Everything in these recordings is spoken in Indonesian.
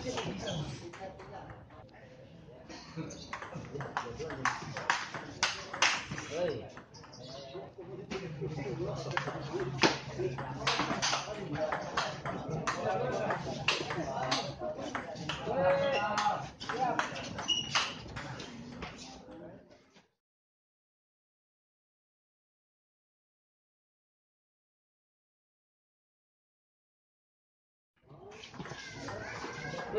Bisa yung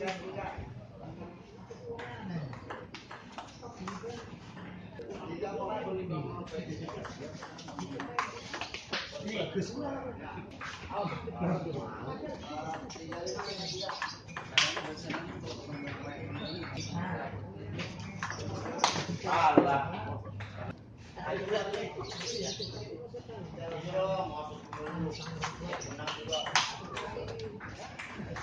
Alah.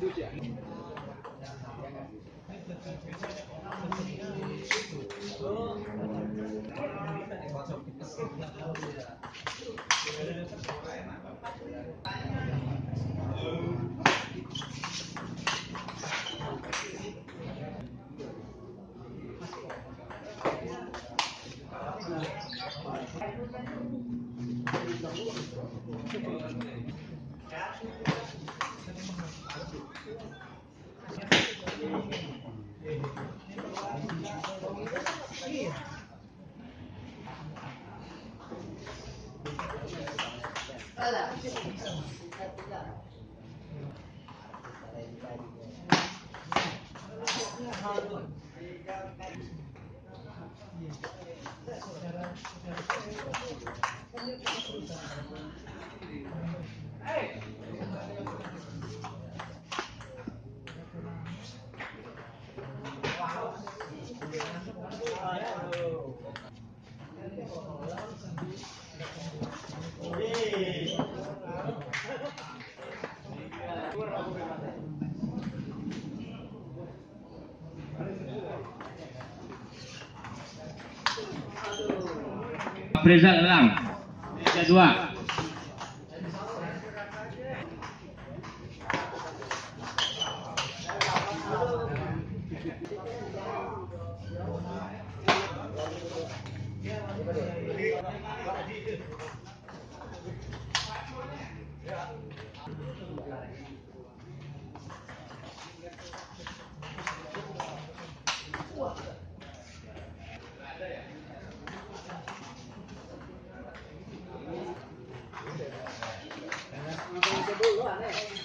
你就捡 Apreza Elang. Liga 2. 我把那个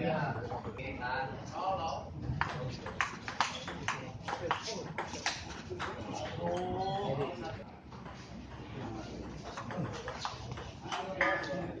Yeah. Hey.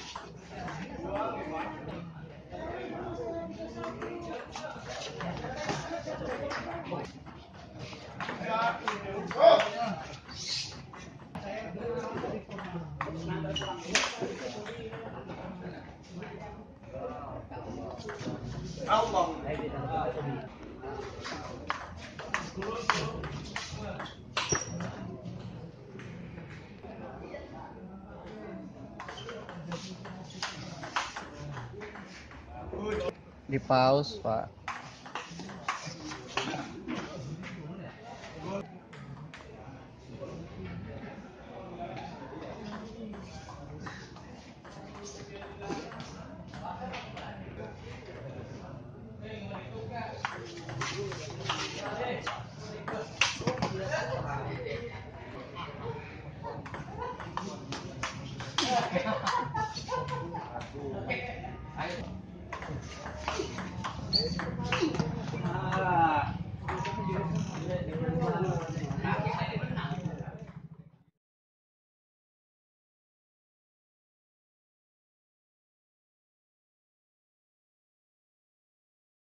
Di pause, Pak.